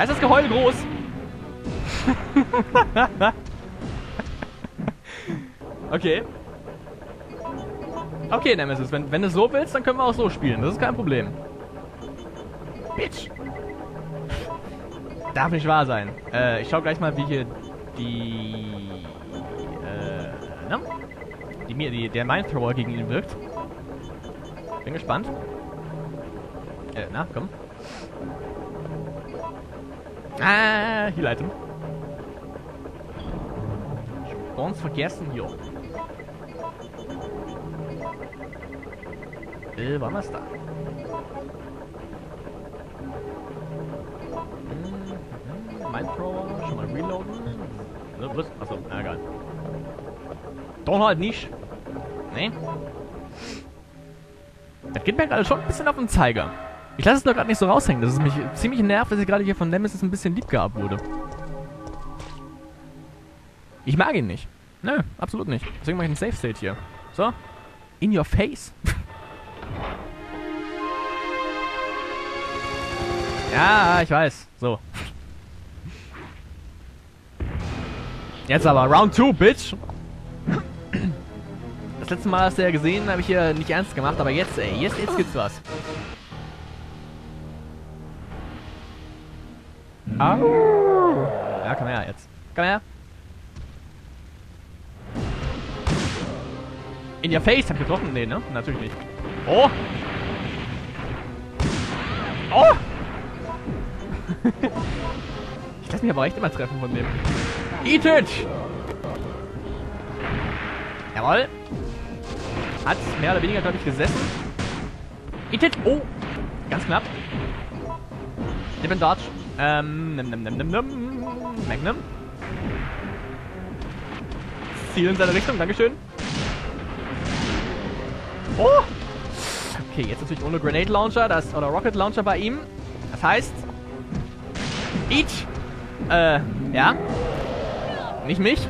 Da ist das Geheul groß. okay. Okay, Nemesis, wenn, wenn du so willst, dann können wir auch so spielen. Das ist kein Problem. Bitch. Darf nicht wahr sein. Äh, ich schau gleich mal, wie hier die... Äh, ne? Die, mir, die, der Mind Thrower gegen ihn wirkt. Bin gespannt. Äh, na, komm. Ah, Heal-Item. Spawns vergessen, jo. Äh, wann ist da? Hm, Mindthrower, schon mal reloaden. Ne, was? Achso, na egal. Doch halt nicht. Nee. Das geht mir gerade schon ein bisschen auf den Zeiger. Ich lasse es nur gerade nicht so raushängen. Das ist mich ziemlich nervt, dass ich gerade hier von Nemesis ein bisschen lieb gehabt wurde. Ich mag ihn nicht. Nö, absolut nicht. Deswegen mache ich einen Safe State hier. So. In your face. ja, ich weiß. So. Jetzt aber. Round 2, Bitch. Das letzte Mal hast du ja gesehen, habe ich hier nicht ernst gemacht, aber jetzt, ey, jetzt, jetzt gibt's was. Au. Ja, komm her jetzt. Komm her. In your face, hab ich getroffen? Nee, ne? Natürlich nicht. Oh! Oh! ich lass mich aber echt immer treffen von dem. Eat it! Jawoll. Hat mehr oder weniger, glaube ich, gesessen. Eat it! Oh! Ganz knapp. Dip and Dodge. Ähm, nimm, nimm, nimm, nimm, nimm. Magnum. Ziel in seine Richtung, Dankeschön. Oh! Okay, jetzt natürlich ohne Grenade Launcher das, oder Rocket Launcher bei ihm. Das heißt... Eat! Äh, ja. Nicht mich.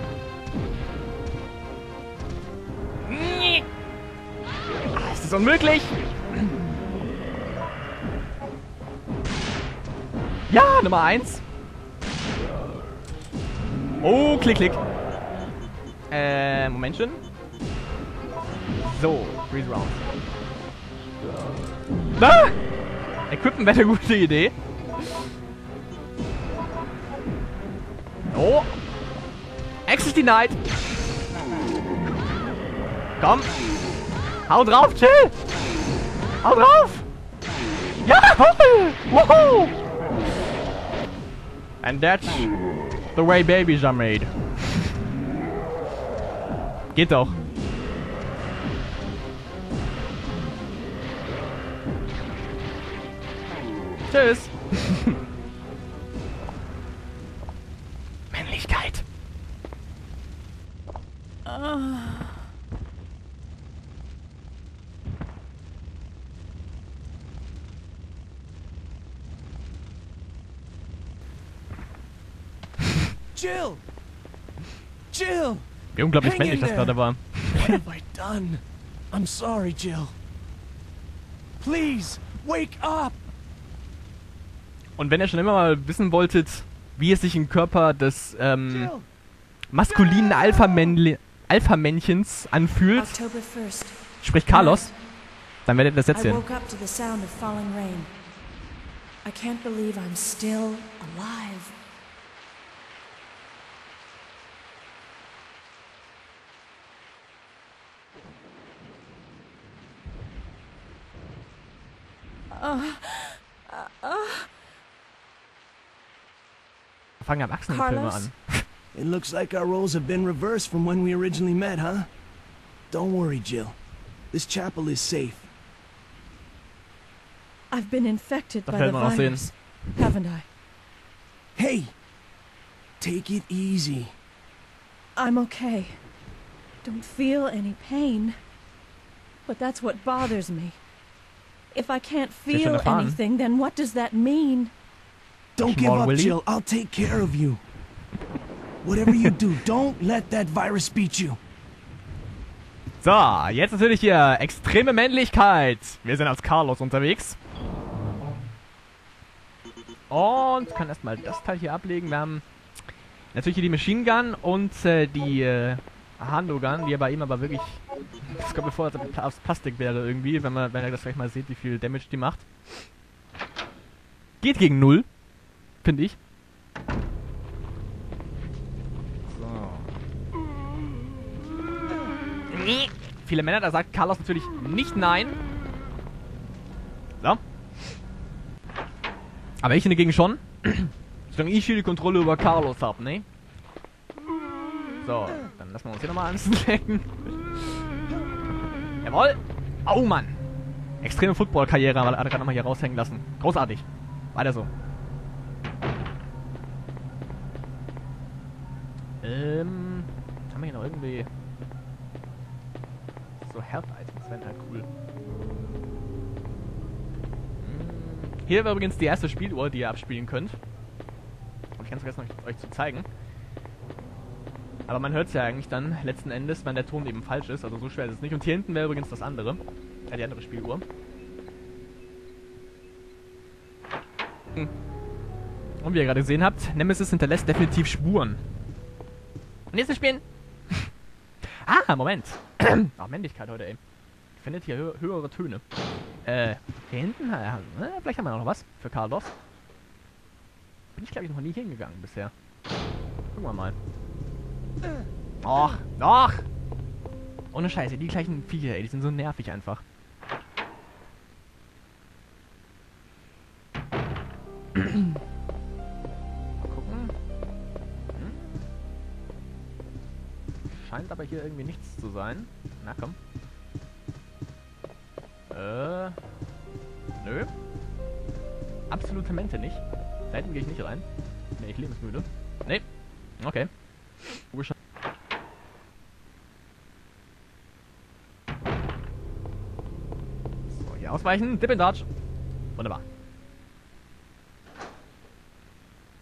Ah, ist das unmöglich? Ja, Nummer 1. Oh, klick, klick. Äh, Momentchen. So, Freeze Round. Ah! Equippen wäre eine gute Idee. Oh. Access denied. Komm. Hau drauf, chill. Hau drauf. Ja, Woohoo. And that's the way babies are made. Geht doch. Tschüss. Männlichkeit. Ah. Jill! Jill! Wie unglaublich männlich das gerade war. What have I done? I'm sorry, Jill. Please, wake up! Und wenn ihr schon immer mal wissen wolltet, wie es sich im Körper des ähm, Jill! maskulinen Alpha-Männchens anfühlt, October 1st. sprich Carlos, dann werdet ihr das jetzt sehen. I can't believe I'm still alive. Fangen Erwachsenenfilme Carlos? an. It looks like our roles have been reversed from when we originally met, huh? Don't worry, Jill. This chapel is safe. I've been infected by the wir virus, haven't I? Hey! Take it easy. I'm okay. Don't feel any pain. But that's what bothers me. If I can't feel anything, then what does that mean? Don't give up, Willy. Jill. I'll take care of you. Whatever you do, don't let that virus beat you. So, jetzt natürlich hier extreme Männlichkeit. Wir sind als Carlos unterwegs. Und kann erstmal das Teil hier ablegen. Wir haben natürlich hier die Machine Gun und äh, die äh, Handogun, die bei ihm aber wirklich... Es kommt mir vor, als ob es Plastik wäre irgendwie, wenn, man, wenn ihr das gleich mal seht, wie viel Damage die macht. Geht gegen null, finde ich. So. Nee. Viele Männer, da sagt Carlos natürlich nicht nein. So. Aber ich hingegen schon. Solange ich hier die Kontrolle über Carlos hab, ne? So, dann lassen wir uns hier nochmal anstecken. Jawohl! Oh Mann! Extreme Football-Karriere hat er gerade nochmal hier raushängen lassen. Großartig. Weiter so. Ähm. Haben wir hier noch irgendwie. So Health-Items wären halt cool. Hm. Hier wäre übrigens die erste Spieluhr, die ihr abspielen könnt. Hab ich ganz vergessen, euch zu zeigen. Aber man hört es ja eigentlich dann letzten Endes, wenn der Ton eben falsch ist. Also so schwer ist es nicht. Und hier hinten wäre übrigens das andere. Äh, die andere Spieluhr. Hm. Und wie ihr gerade gesehen habt, Nemesis hinterlässt definitiv Spuren. Und jetzt spielen. ah, Moment. Ach, Männlichkeit heute, ey. Findet hier hö höhere Töne. Äh, hier hinten, äh, vielleicht haben wir noch was für Carlos. Bin ich, glaube ich, noch nie hingegangen bisher. Gucken wir mal. Och, doch! Ohne Scheiße, die gleichen Viecher, ey, die sind so nervig einfach. Mal gucken. Hm? Scheint aber hier irgendwie nichts zu sein. Na komm. Äh. Nö. Absolute Mente nicht. Da hinten gehe ich nicht rein. Ne, ich lebensmüde. Nee. Okay. So, hier ausweichen. Dip in Dodge. Wunderbar.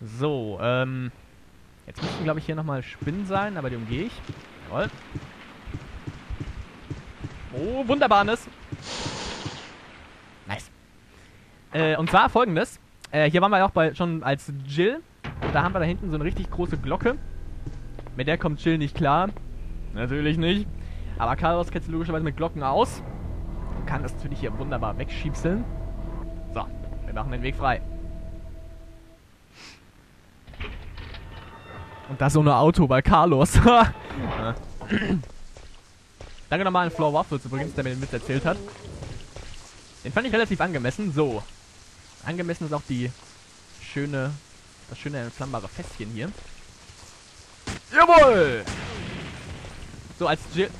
So, ähm... Jetzt müssten, glaube ich, hier nochmal Spinnen sein, aber die umgehe ich. Jawohl. Oh, wunderbares. Nice. Äh, und zwar folgendes. Äh, hier waren wir auch bei, schon als Jill. Und da haben wir da hinten so eine richtig große Glocke. Mit der kommt Jill nicht klar. Natürlich nicht. Aber Carlos kennt sie logischerweise mit Glocken aus. Und kann das natürlich hier wunderbar wegschiebseln. So, wir machen den Weg frei. Und das ohne Auto bei Carlos. Danke nochmal an Floor Waffles übrigens, der mir den Witz erzählt hat. Den fand ich relativ angemessen. So. Angemessen ist auch die schöne, das schöne entflammbare Fässchen hier. Jawohl! So, als Jill...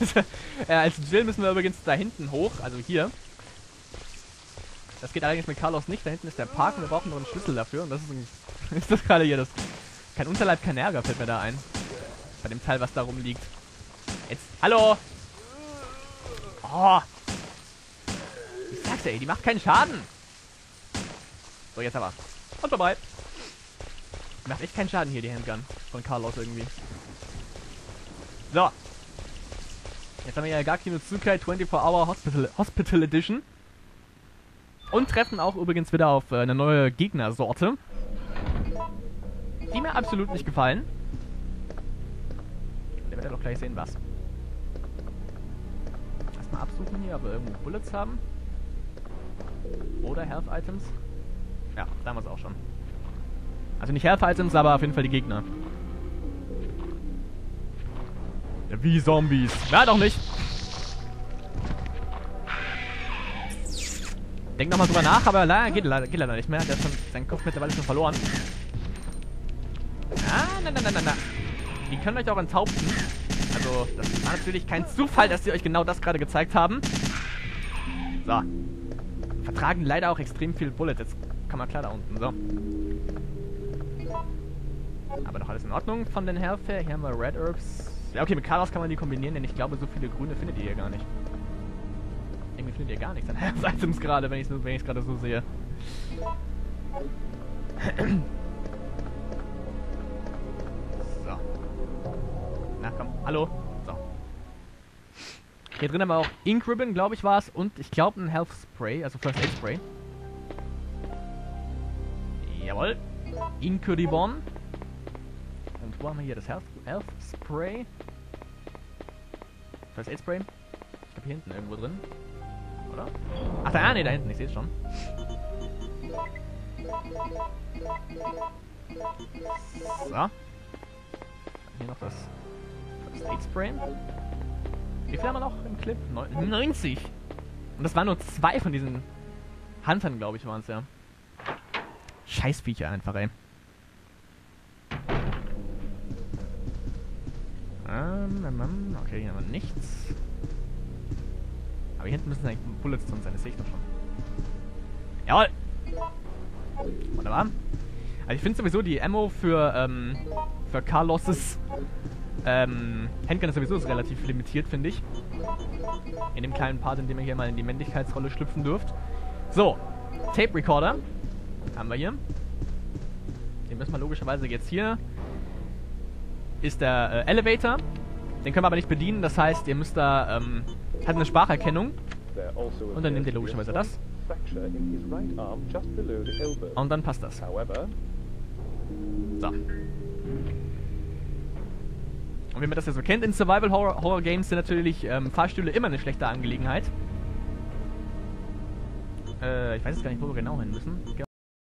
äh, als Jill müssen wir übrigens da hinten hoch, also hier. Das geht allerdings mit Carlos nicht. Da hinten ist der Park und wir brauchen noch einen Schlüssel dafür. Und das ist, ist das gerade hier das kein Unterleib, kein Ärger fällt mir da ein. Bei dem Teil, was da rumliegt. Jetzt. Hallo! Oh! Ich sag's ja, ey, die macht keinen Schaden. So, jetzt aber. Und vorbei. Macht echt keinen Schaden hier, die Handgun. Von Carlos irgendwie. So. Jetzt haben wir ja Gaki no Tsukai 24-Hour Hospital, Hospital Edition. Und treffen auch übrigens wieder auf äh, eine neue Gegnersorte die mir absolut nicht gefallen. Der wird ja doch gleich sehen, was. Erstmal absuchen hier, ob wir irgendwo Bullets haben. Oder Health Items. Ja, damals auch schon. Also nicht Health Items, aber auf jeden Fall die Gegner. Wie Zombies. Ja, doch nicht. Denk nochmal drüber nach, aber leider geht, geht leider nicht mehr. Der hat schon seinen Kopf mittlerweile schon verloren. Ah, na, na, na, na, na. Die können euch auch enthaupten. Also, das war natürlich kein Zufall, dass sie euch genau das gerade gezeigt haben. So. Vertragen leider auch extrem viel Bullet. Jetzt kann man klar da unten. So. Aber doch alles in Ordnung von den Hellfare. Hier haben wir Red Herbs. Ja, okay, mit Karos kann man die kombinieren, denn ich glaube, so viele grüne findet ihr hier gar nicht. Irgendwie findet ihr gar nichts an Health-Items gerade, wenn ich es gerade so sehe. Na komm, hallo. So. Hier drin haben wir auch Ink Ribbon, glaube ich, war es. Und ich glaube ein Health Spray, also First Aid Spray. Jawohl. Incuribon. Und wo haben wir hier das Health, Health Spray? First Aid Spray? Ich glaube hier hinten irgendwo drin. Oder? Ach, da, ah, nee, da hinten, ich sehe es schon. So. Hier noch das First Aid Spray. Wie viel haben wir noch im Clip? Neun 90! Und das waren nur zwei von diesen Huntern, glaube ich, waren es ja. Scheißviecher einfach, ey. Ähm, ähm, ähm, okay, hier haben wir nichts. Aber hier hinten müssen eigentlich Bullets drin sein, das sehe ich doch schon. Jawohl! Wunderbar. Also ich finde sowieso die Ammo für, ähm, für Carlos's ähm, Handgun ist sowieso relativ limitiert, finde ich. In dem kleinen Part, in dem ihr hier mal in die Männlichkeitsrolle schlüpfen dürft. So, Tape Recorder haben wir hier. Den müssen wir logischerweise jetzt hier. Ist der äh, Elevator. Den können wir aber nicht bedienen, das heißt, ihr müsst da, ähm, hat eine Spracherkennung. Und dann nehmt ihr logischerweise das. Und dann passt das. So. Und wie man das ja so kennt in Survival Horror, Horror Games, sind natürlich ähm, Fahrstühle immer eine schlechte Angelegenheit. Äh, ich weiß jetzt gar nicht, wo wir genau hin müssen.